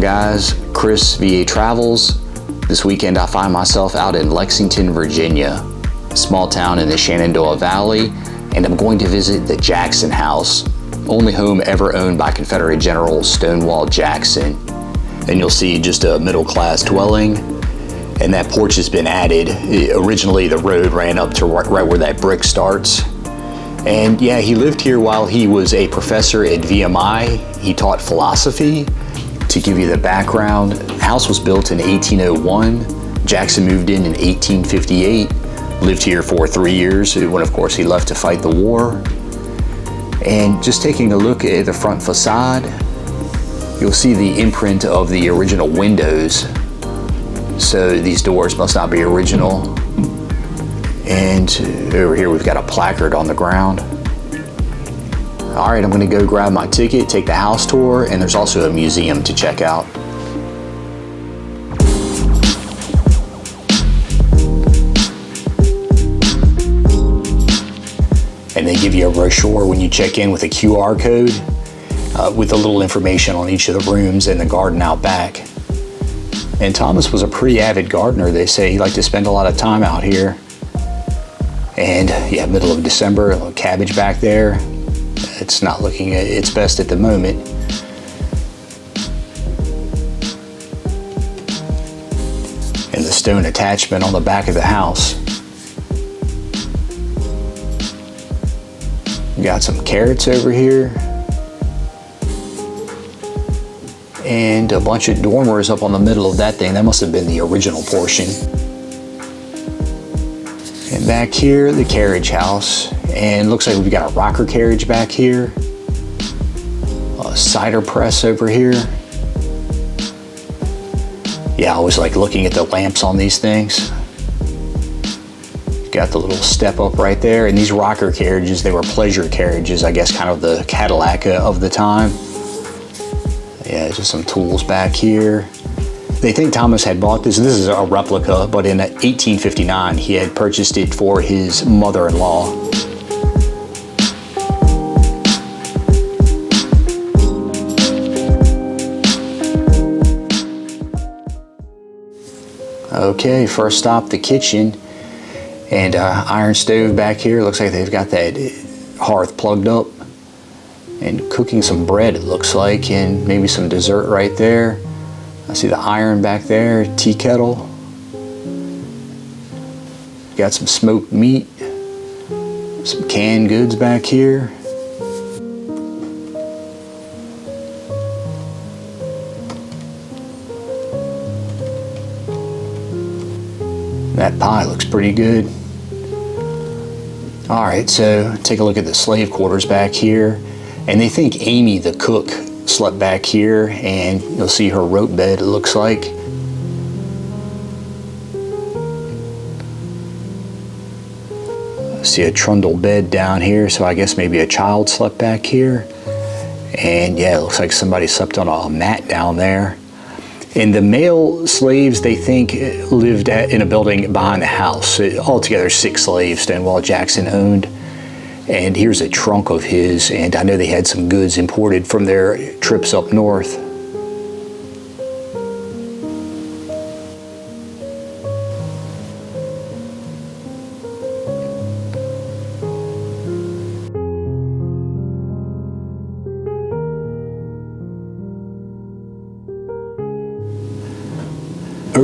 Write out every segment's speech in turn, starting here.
guys? Chris VA Travels. This weekend I find myself out in Lexington, Virginia, small town in the Shenandoah Valley, and I'm going to visit the Jackson House, only home ever owned by Confederate General Stonewall Jackson. And you'll see just a middle class dwelling, and that porch has been added. Originally the road ran up to right where that brick starts, and yeah, he lived here while he was a professor at VMI. He taught philosophy. To give you the background, the house was built in 1801. Jackson moved in in 1858, lived here for three years when of course he left to fight the war. And just taking a look at the front facade, you'll see the imprint of the original windows. So these doors must not be original. And over here we've got a placard on the ground. All right, I'm gonna go grab my ticket, take the house tour, and there's also a museum to check out. And they give you a brochure when you check in with a QR code uh, with a little information on each of the rooms and the garden out back. And Thomas was a pretty avid gardener. They say he liked to spend a lot of time out here. And yeah, middle of December, a little cabbage back there. It's not looking at its best at the moment. And the stone attachment on the back of the house. Got some carrots over here. And a bunch of dormers up on the middle of that thing. That must have been the original portion. And back here, the carriage house. And looks like we've got a rocker carriage back here. A cider press over here. Yeah, I always like looking at the lamps on these things. Got the little step up right there. And these rocker carriages, they were pleasure carriages, I guess kind of the Cadillac of the time. Yeah, just some tools back here. They think Thomas had bought this. This is a replica, but in 1859, he had purchased it for his mother-in-law. Okay, first stop, the kitchen. And uh, iron stove back here. Looks like they've got that hearth plugged up. And cooking some bread, it looks like, and maybe some dessert right there. I see the iron back there, tea kettle. Got some smoked meat, some canned goods back here. Looks pretty good. All right, so take a look at the slave quarters back here. And they think Amy, the cook, slept back here and you'll see her rope bed it looks like. See a trundle bed down here so I guess maybe a child slept back here. And yeah, it looks like somebody slept on a mat down there. And the male slaves, they think, eh, lived at, in a building behind the house. Eh, altogether, six slaves Stonewall Jackson owned. And here's a trunk of his, and I know they had some goods imported from their trips up north.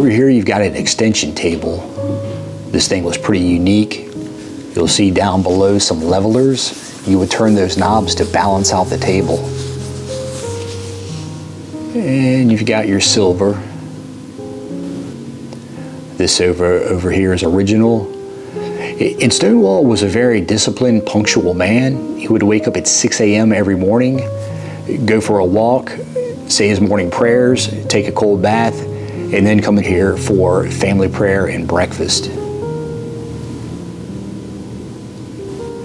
Over here you've got an extension table. This thing was pretty unique. You'll see down below some levelers. You would turn those knobs to balance out the table. And you've got your silver. This over, over here is original. And Stonewall was a very disciplined, punctual man. He would wake up at 6 a.m. every morning, go for a walk, say his morning prayers, take a cold bath, and then coming here for family prayer and breakfast.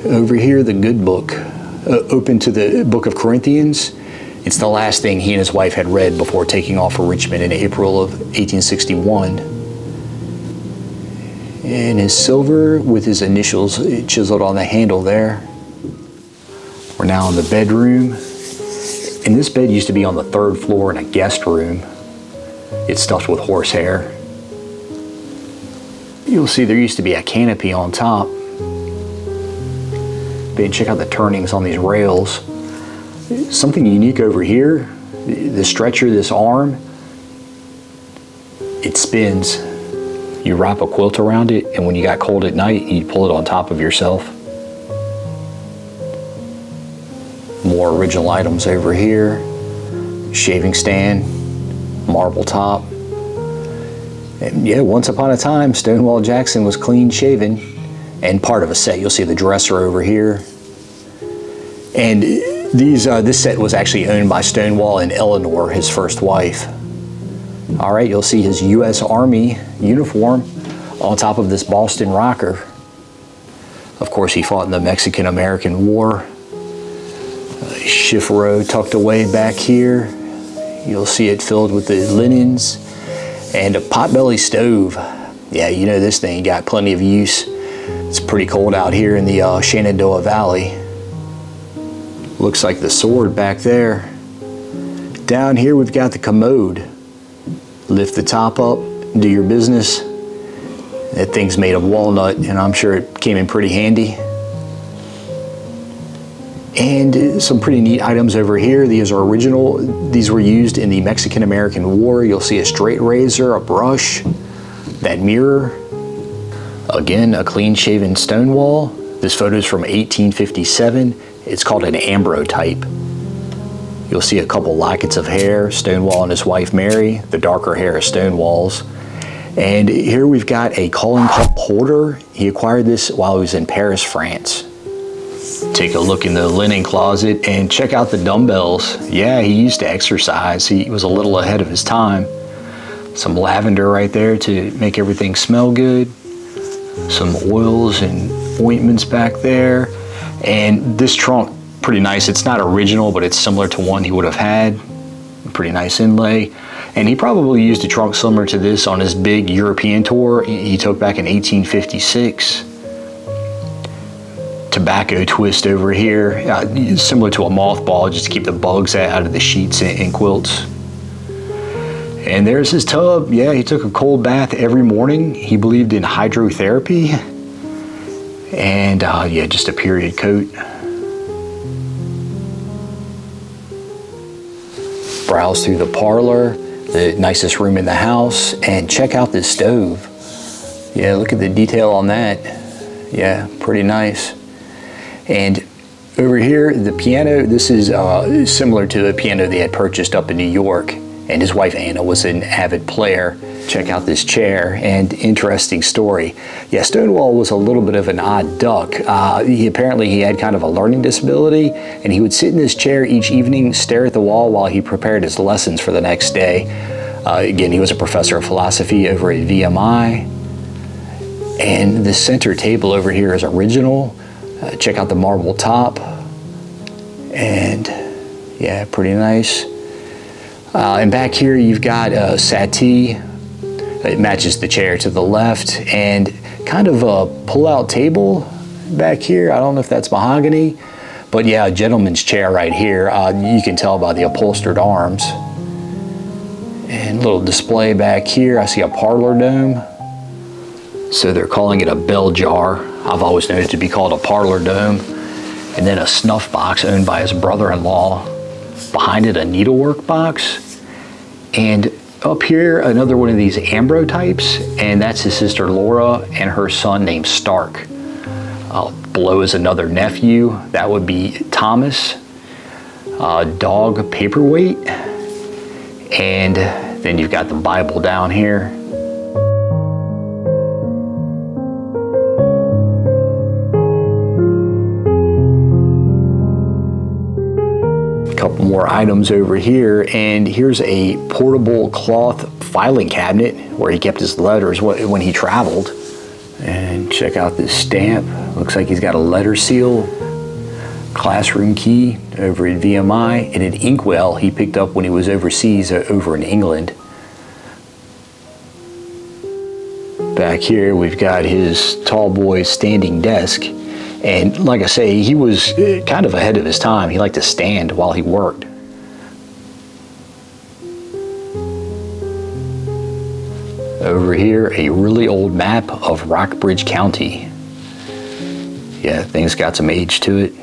Over here, the good book, uh, open to the book of Corinthians. It's the last thing he and his wife had read before taking off for Richmond in April of 1861. And his silver with his initials chiseled on the handle there. We're now in the bedroom. And this bed used to be on the third floor in a guest room. It's stuffed with horsehair. You'll see there used to be a canopy on top. And check out the turnings on these rails. Something unique over here, the stretcher, this arm, it spins. You wrap a quilt around it, and when you got cold at night, you pull it on top of yourself. More original items over here. Shaving stand, marble top. And yeah, once upon a time, Stonewall Jackson was clean shaven and part of a set. You'll see the dresser over here. And these, uh, this set was actually owned by Stonewall and Eleanor, his first wife. All right, you'll see his U.S. Army uniform on top of this Boston rocker. Of course, he fought in the Mexican-American War. Uh, row tucked away back here. You'll see it filled with the linens and a potbelly stove. Yeah, you know this thing got plenty of use. It's pretty cold out here in the uh, Shenandoah Valley. Looks like the sword back there. Down here we've got the commode. Lift the top up, do your business. That thing's made of walnut and I'm sure it came in pretty handy. And some pretty neat items over here. These are original. These were used in the Mexican-American War. You'll see a straight razor, a brush, that mirror, Again, a clean shaven Stonewall. This photo is from 1857. It's called an ambrotype. You'll see a couple lockets of hair, Stonewall and his wife Mary, the darker hair of Stonewall's. And here we've got a calling cup holder. He acquired this while he was in Paris, France. Take a look in the linen closet and check out the dumbbells. Yeah, he used to exercise. He was a little ahead of his time. Some lavender right there to make everything smell good some oils and ointments back there. And this trunk, pretty nice. It's not original, but it's similar to one he would have had. Pretty nice inlay. And he probably used a trunk similar to this on his big European tour he took back in 1856. Tobacco twist over here, uh, similar to a mothball, just to keep the bugs out of the sheets and, and quilts. And there's his tub. Yeah, he took a cold bath every morning. He believed in hydrotherapy. And uh, yeah, just a period coat. Browse through the parlor, the nicest room in the house, and check out this stove. Yeah, look at the detail on that. Yeah, pretty nice. And over here, the piano, this is uh, similar to a piano they had purchased up in New York and his wife Anna was an avid player. Check out this chair and interesting story. Yeah, Stonewall was a little bit of an odd duck. Uh, he apparently he had kind of a learning disability and he would sit in his chair each evening, stare at the wall while he prepared his lessons for the next day. Uh, again, he was a professor of philosophy over at VMI. And the center table over here is original. Uh, check out the marble top. And yeah, pretty nice. Uh, and back here you've got a settee. It matches the chair to the left and kind of a pull-out table back here. I don't know if that's mahogany, but yeah, a gentleman's chair right here. Uh, you can tell by the upholstered arms. And little display back here. I see a parlor dome. So they're calling it a bell jar. I've always known it to be called a parlor dome. And then a snuff box owned by his brother-in-law behind it a needlework box. And up here, another one of these ambrotypes, and that's his sister Laura and her son named Stark. Uh, below is another nephew, that would be Thomas. Uh, dog paperweight, and then you've got the Bible down here. More items over here. And here's a portable cloth filing cabinet where he kept his letters when he traveled. And check out this stamp. Looks like he's got a letter seal classroom key over at VMI and an inkwell he picked up when he was overseas uh, over in England. Back here we've got his tall boy standing desk and like I say, he was uh, kind of ahead of his time. He liked to stand while he worked. Over here, a really old map of Rockbridge County. Yeah, things got some age to it.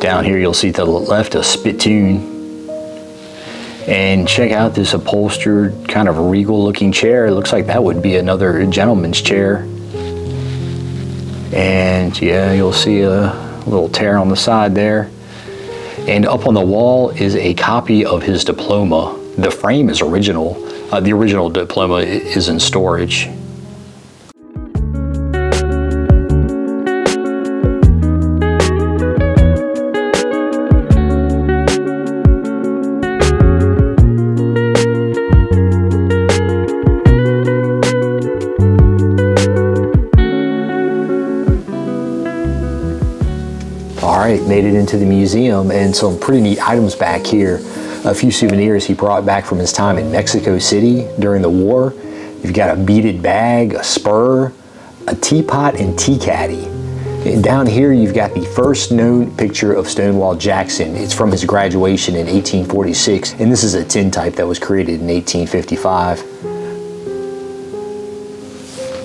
Down here, you'll see to the left a spittoon. And check out this upholstered, kind of regal looking chair. It looks like that would be another gentleman's chair. And yeah, you'll see a little tear on the side there. And up on the wall is a copy of his diploma. The frame is original. Uh, the original diploma is in storage. Made it into the museum and some pretty neat items back here. A few souvenirs he brought back from his time in Mexico City during the war. You've got a beaded bag, a spur, a teapot, and tea caddy. And down here you've got the first known picture of Stonewall Jackson. It's from his graduation in 1846, and this is a tintype that was created in 1855.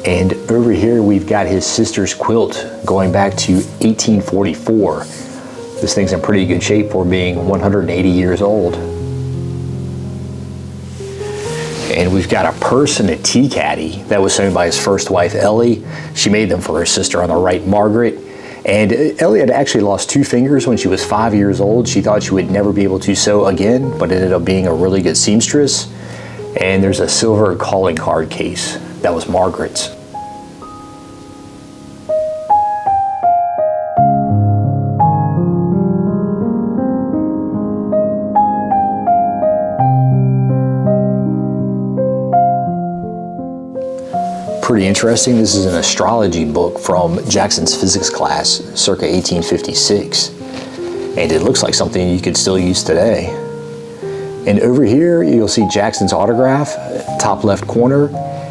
And over here we've got his sister's quilt going back to 1844. This thing's in pretty good shape for being 180 years old. And we've got a purse and a tea caddy that was sewn by his first wife, Ellie. She made them for her sister on the right, Margaret. And uh, Ellie had actually lost two fingers when she was five years old. She thought she would never be able to sew again, but ended up being a really good seamstress. And there's a silver calling card case that was Margaret's. Pretty interesting. This is an astrology book from Jackson's physics class circa 1856. And it looks like something you could still use today. And over here, you'll see Jackson's autograph, top left corner.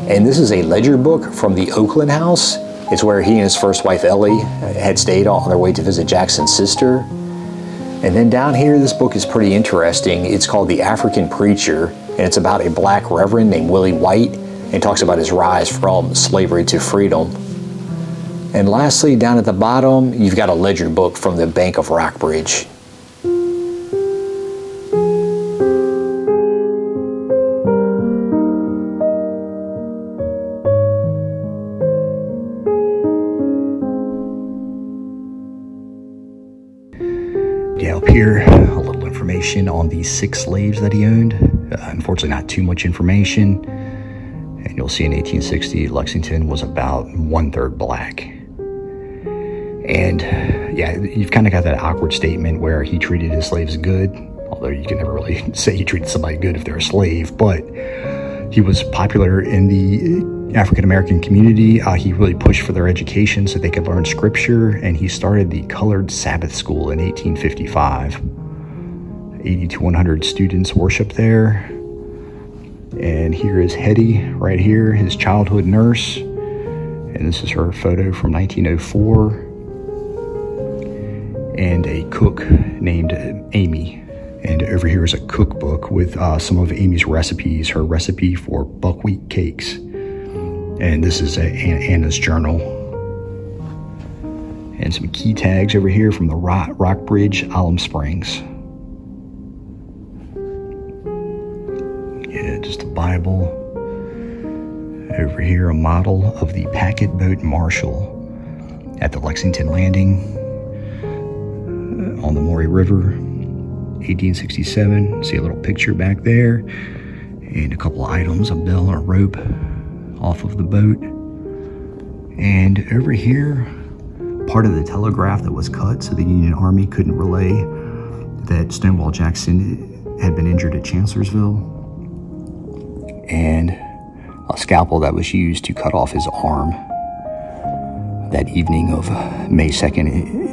And this is a ledger book from the Oakland House. It's where he and his first wife, Ellie, had stayed on their way to visit Jackson's sister. And then down here, this book is pretty interesting. It's called The African Preacher, and it's about a black reverend named Willie White, and talks about his rise from slavery to freedom. And lastly, down at the bottom, you've got a ledger book from the Bank of Rockbridge. Here, a little information on the six slaves that he owned. Uh, unfortunately, not too much information. And you'll see in 1860, Lexington was about one third black. And yeah, you've kind of got that awkward statement where he treated his slaves good, although you can never really say he treated somebody good if they're a slave, but he was popular in the African American community. Uh, he really pushed for their education so they could learn scripture, and he started the Colored Sabbath School in 1855. 80 to 100 students worship there. And here is Hetty right here, his childhood nurse. And this is her photo from 1904. And a cook named Amy. And over here is a cookbook with uh, some of Amy's recipes, her recipe for buckwheat cakes. And this is a, Anna's journal. And some key tags over here from the Rock, Rockbridge Alum Springs. Bible. Over here, a model of the packet boat Marshall at the Lexington Landing uh, on the Maury River, 1867. See a little picture back there, and a couple of items, a bell and a rope off of the boat. And over here, part of the telegraph that was cut so the Union Army couldn't relay that Stonewall Jackson had been injured at Chancellorsville. And a scalpel that was used to cut off his arm that evening of May 2nd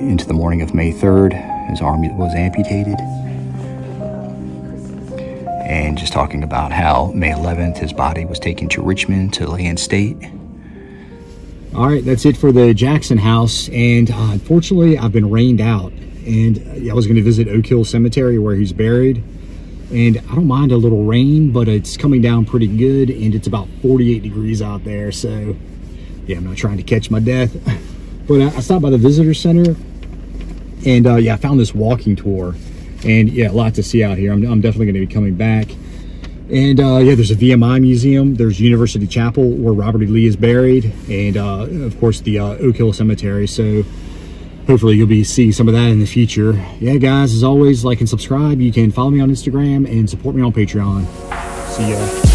into the morning of May 3rd. His arm was amputated and just talking about how May 11th his body was taken to Richmond to lay in state. All right, that's it for the Jackson house. And uh, unfortunately, I've been rained out. And I was going to visit Oak Hill Cemetery where he's buried. And I don't mind a little rain, but it's coming down pretty good and it's about 48 degrees out there. So yeah, I'm not trying to catch my death, but I stopped by the visitor center and uh, yeah, I found this walking tour and yeah, a lot to see out here. I'm, I'm definitely going to be coming back. And uh, yeah, there's a VMI museum. There's University Chapel where Robert E. Lee is buried. And uh, of course the uh, Oak Hill Cemetery. So hopefully you'll be seeing some of that in the future. Yeah, guys, as always, like and subscribe. You can follow me on Instagram and support me on Patreon. See ya.